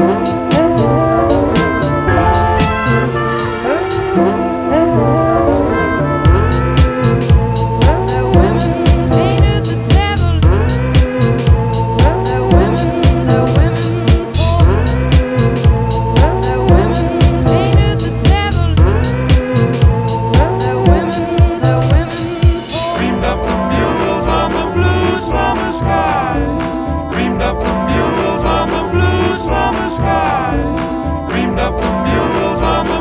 Mm-hmm. Slumber skies, dreamed up the murals on the